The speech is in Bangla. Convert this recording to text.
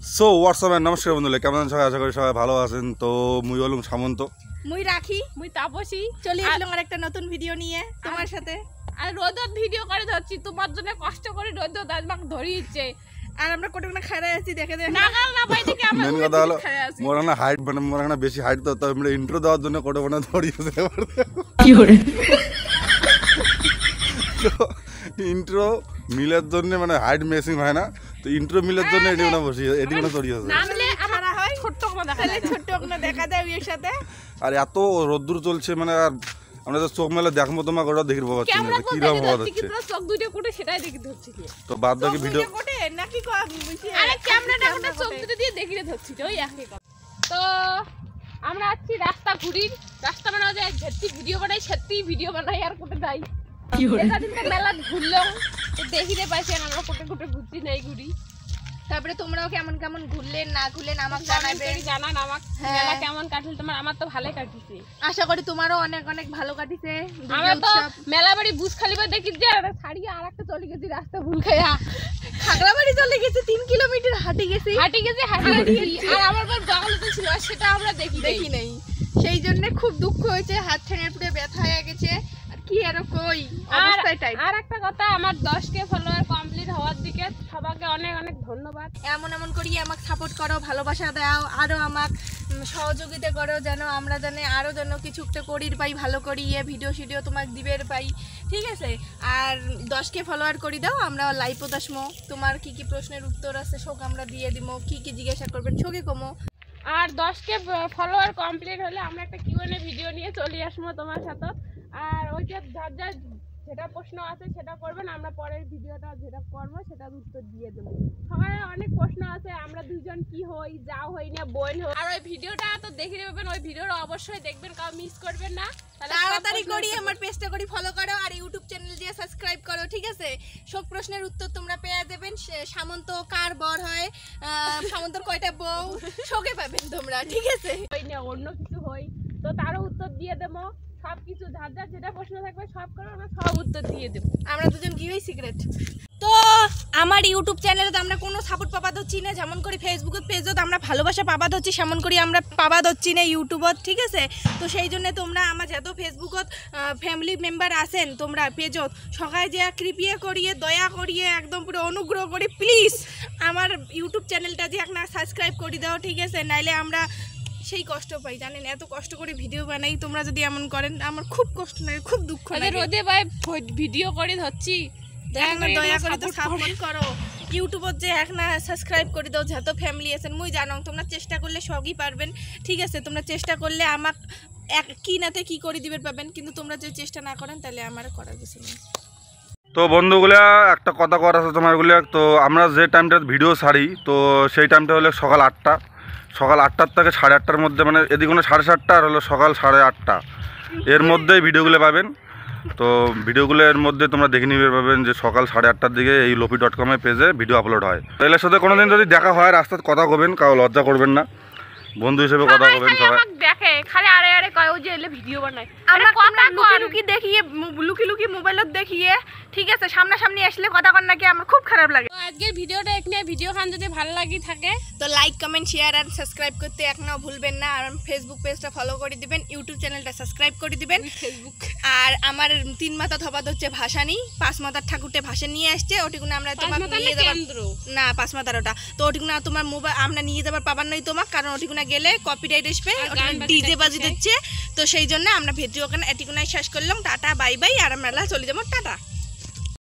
সো হোয়াটসঅ্যাপ নমস্কার বন্ধুরা। কেমন আছেন সবাই? আশা করি সবাই ভালো আছেন। তো মুই হলুম সামন্ত। মুই রাখি মুই তাপসী। চলে আসলাম আর একটা নতুন ভিডিও নিয়ে তোমার সাথে। আর রোদত ভিডিও করে ধরছি। তোমার জন্য কষ্ট করে রোদত আজ আমাকে ধরিয়েছে আর আমরা কতক্ষণ খাড়াই আছি দেখে দেখে। নাগাল না পাই থেকে আমরা মেন কথা হলো মোর না হাইট মানে মোর না বেশি হাইট তো তাই আমরা ইন্ট্রো দেওয়ার জন্য কোটো মানে ধরিয়েছে ইন্ট্রো মিলের জন্য মানে হাইট মেসিং হয় না। তো ইন্ট্রো মিলের জন্য এটি মানে বসি এটি মানে ধরিয়েছে নামলে আমার খাড়া হয়। ছোট্ট কোনো দেখা যায়। ছোট্ট ওখানে দেখা যায় ওর সাথে। আর এত রোদ্দুর চলছে মানে আর আমরা তো চোখ মেলে দেখব তোমাকে ওটা দেখতে পাচ্ছি না ক্যামেরা যে তো কীরকম দেখে হওয়া যাচ্ছে চোখ দুটো কুটে সেটাই দেখে ধরছি তো বাদ বাকি ভিডিও কোটে নাকি ক-? আরে ক্যামেরাটা কোটে চোখ দুটো দিয়ে দেখে ধরছি তো ওই একই তো আমরা আছি রাস্তা ঘুরি। রাস্তা বানাও যায় সত্যি ভিডিও বানাই সত্যি ভিডিও বানাই আর কোটে যাই মেলা ঘুরলাম। দেখিতে পাইছি আর আমরা কোটে কোটে ঘুরছি নাই ঘুরি। তারপরে তোমরাও কেমন কেমন ঘুরলেন না ঘুরলেন আমাকে জানাবে। জানান আমাকে। হ্যাঁ। মেলা কেমন কাটল তোমার আমার তো ভালোই কাটিছে। আশা করি তোমারও অনেক অনেক ভালো কাটিছে। আমরা তো মেলা বাড়ি বুঝ খালি বা দেখি যে আর ছাড়িয়ে আর একটা চলে গেছি রাস্তা ভুল খাইয়া। খাগড়াবাড়ি চলে গেছে তিন কিলোমিটার হাঁটে গেছি। হাঁটি গেছে হাঁটি গেছি। আর আমার পর বগলে তো ছিল আর সেটা আমরা দেখি দেখি নাই। সেই জন্য খুব দুঃখ হয়েছে হাত ঠ্যাঙের পুরো ব্যথা হয়ে গেছে। কি আর কই? আর একটা কথা আমার দশ কে ফলোয়ার কমপ্লিট হওয়ার দিকে সবাইকে অনেক অনেক ধন্যবাদ। এমন এমন করি আমাকে সাপোর্ট করো ভালোবাসা দাও আরও আমাকে সহযোগিতা করো যেন আমরা জানি আরও যেন কিছু একটা করির পাই ভালো করি ইয়ে ভিডিও সিডিও তোমাকে দিবের পাই। ঠিক আছে? আর দশকে ফলোয়ার করি দাও আমরা লাইভ দাসমো তোমার কি কি প্রশ্নের উত্তর আছে শোক আমরা দিয়ে দিমো কি কি জিজ্ঞাসা করবেন শোকে কমো। আর দশকে ফলোয়ার কমপ্লিট হলে আমরা একটা কিউএনএ ভিডিও নিয়ে চলে আসব তোমার সাথে। আর ওই যে যার যার যেটা প্রশ্ন আছে সেটা করবেন আমরা পরের ভিডিওটা যেটা করব সেটার উত্তর দিয়ে দেবো। সবাই অনেক প্রশ্ন আছে আমরা দুজন কি হই যাও হই না বোন হই। আর ওই ভিডিওটা তো দেখে নেবেন ওই ভিডিওটা অবশ্যই দেখবেন কাউ মিস করবেন না। তাড়াতাড়ি করি আমার পেজটা করি ফলো করো আর ইউটিউব চ্যানেল দিয়ে সাবস্ক্রাইব করো ঠিক আছে? সব প্রশ্নের উত্তর তোমরা পেয়ে দেবেন সামন্ত কার বর হয় সামন্তর কয়টা বউ শোকে পাবেন তোমরা ঠিক আছে? হই না অন্য কিছু হই। তো তারও উত্তর দিয়ে দেবো। সব কিছু যার যার যেটা প্রশ্ন থাকবে সব করে আমরা সব উত্তর দিয়ে দেবো। আমরা দুজন হই সিক্রেট তো আমার ইউটিউব চ্যানেলে তো আমরা কোনো সাপোর্ট পাবা ধরছি না, যেমন করি ফেসবুকের পেজত আমরা ভালোবাসা পাবা ধরছি, সেমন করি আমরা পাবা ধরছি না ইউটিউবত ঠিক আছে? তো সেই জন্য তোমরা আমার যত ফেসবুকত ফ্যামিলি মেম্বার আছেন, তোমরা পেজত সকালে যে কৃপিয়ে করিয়ে, দয়া করিয়ে, একদম পুরো অনুগ্রহ করি প্লিজ আমার ইউটিউব চ্যানেলটা যে একটা সাবস্ক্রাইব করে দাও, ঠিক আছে? নাইলে আমরা সেই কষ্ট পাই জানেন? এত কষ্ট করে ভিডিও বানাই তোমরা যদি এমন করেন আমার খুব কষ্ট লাগে খুব দুঃখ লাগে। রোদে ভাই ভিডিও করে ধরছি। দয়া করে তো সাপোর্ট করো। ইউটিউবত যে এক না সাবস্ক্রাইব করে দাও যত ফ্যামিলি আছেন মুই জানো তোমরা চেষ্টা করলে সবই পারবেন। ঠিক আছে তোমরা চেষ্টা করলে আমাক এক কি নাতে কি করে দিবেন পাবেন কিন্তু তোমরা যদি চেষ্টা না করেন তাহলে আমার করার কিছু নেই। তো বন্ধুগুলা একটা কথা করা আছে তোমারগুলো তো আমরা যে টাইমটা ভিডিও ছাড়ি তো সেই টাইমটা হলো সকাল আটটা। সকাল আটটার থেকে সাড়ে আটটার মধ্যে মানে এদিকে হলো সাড়ে সাতটা আর হলো সকাল সাড়ে আটটা। এর মধ্যেই ভিডিওগুলো পাবেন। তো ভিডিওগুলো এর মধ্যে তোমরা দেখে নিবে পাবেন যে সকাল সাড়ে আটটার দিকে এই লোপি ডট কমের পেজে ভিডিও আপলোড হয়। তো এর সাথে কোনোদিন যদি দেখা হয় রাস্তায় কথা কবেন কাউ লজ্জা করবেন না। বন্ধু হিসেবে কথা সবাই কবেন সবাই। আমাকে দেখে খালি আরে আরে কয় ও যে এলে ভিডিও বানায়। আমরা কথা লুকি লুকি দেখিয়ে লুকি লুকি মোবাইলত দেখিয়ে ঠিক আছে সামনাসামনি আসলে কথা কর নাকি আমার খুব খারাপ লাগে। তো আজকের ভিডিওটা এখানে ভিডিও খান যদি ভালো লাগি থাকে। তো লাইক কমেন্ট শেয়ার আর সাবস্ক্রাইব করতে এখনও ভুলবেন না। আর ফেসবুক পেজটা ফলো করে দিবেন ইউটিউব চ্যানেলটা সাবস্ক্রাইব করে দিবেন। ফেসবুক আর আমার তিন মাথা থবাত হচ্ছে ভাসানি। পাঁচ মাথার ঠাকুরটা ভাসে নিয়ে আসছে ওটিগুলো আমরা তোমাকে নিয়ে যাবার না পাঁচ মাথার ওটা। তো ওটিগুলো তোমার মোবাইল আমরা নিয়ে যাবার পাবার নয় তোমার কারণ ওটিগুলো গেলে কপিরাইট আসবে আর গান বাজতে ডিজে বাজি। দিচ্ছে। তো সেই জন্য আমরা ভিডিও এটিগুলাই শেষ করলাম। টাটা বাই বাই আর আমরা চলে যাব। টাটা।